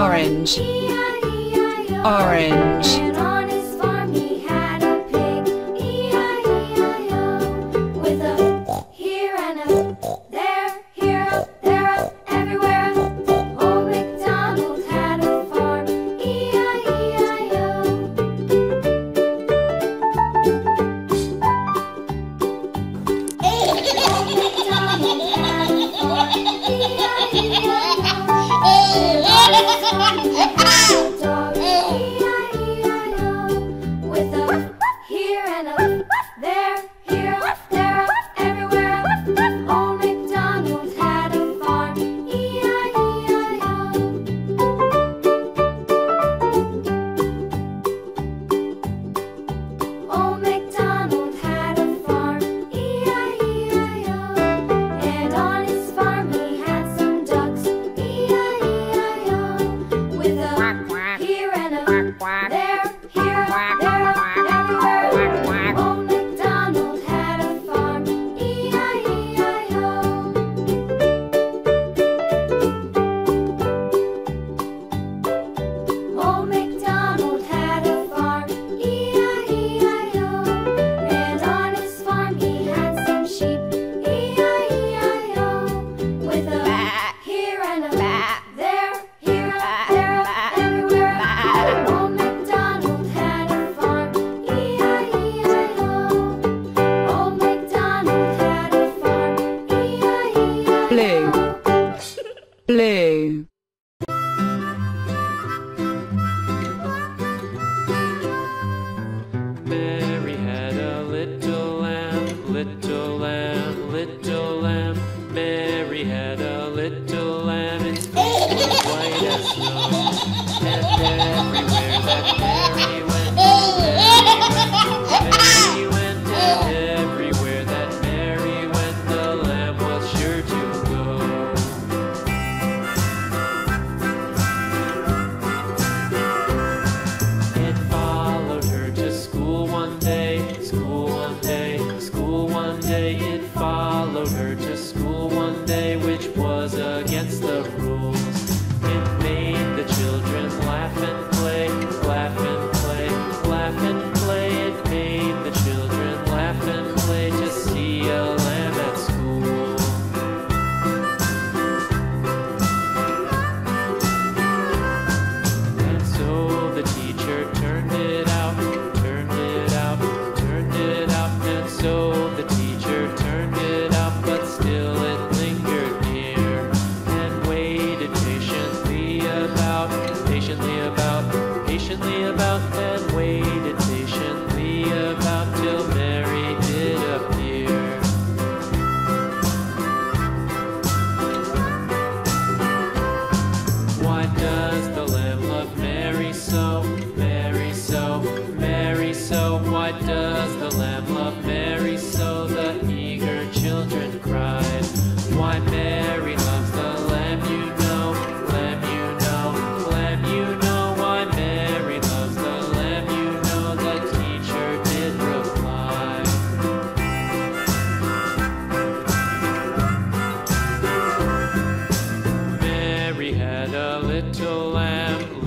orange. Orange. heaven's white as snow, And everywhere that Mary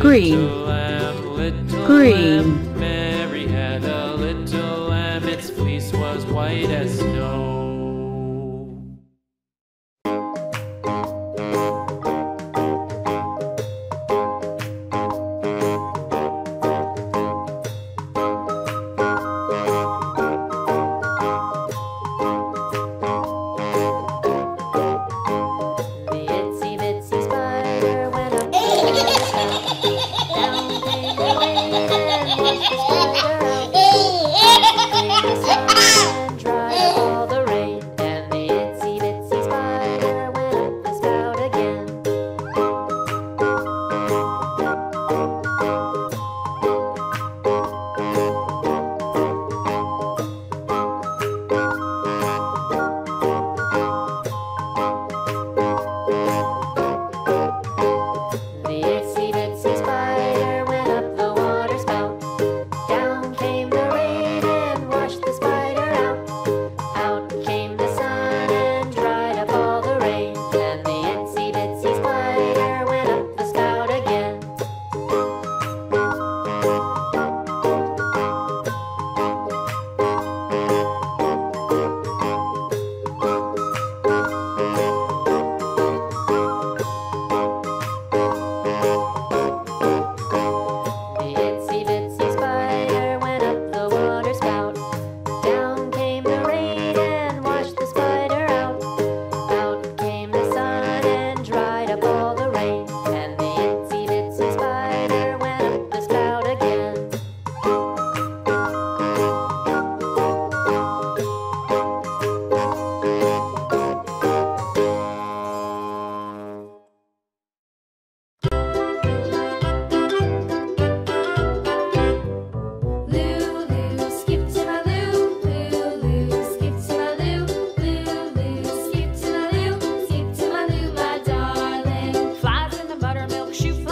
green. Green.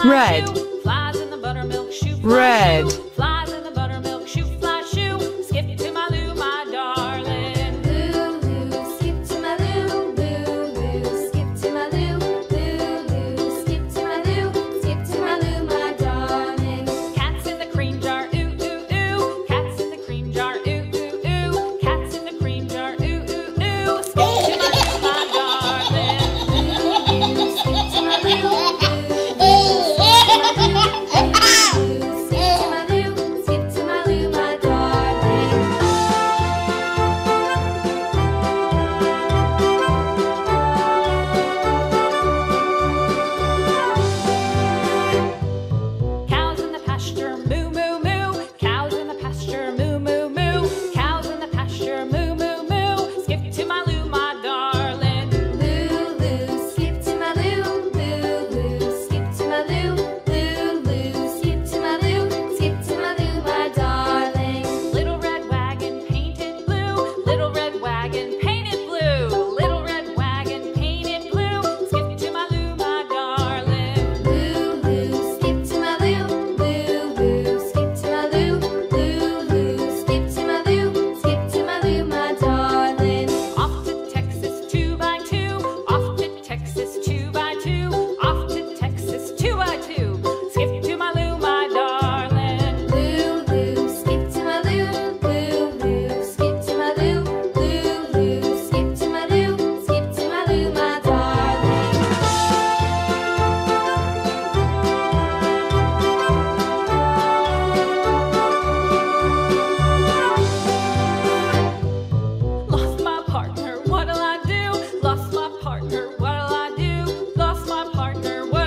Red. shoo. Flies in the buttermilk shoo. Red.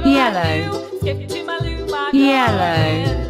Yellow. Yellow.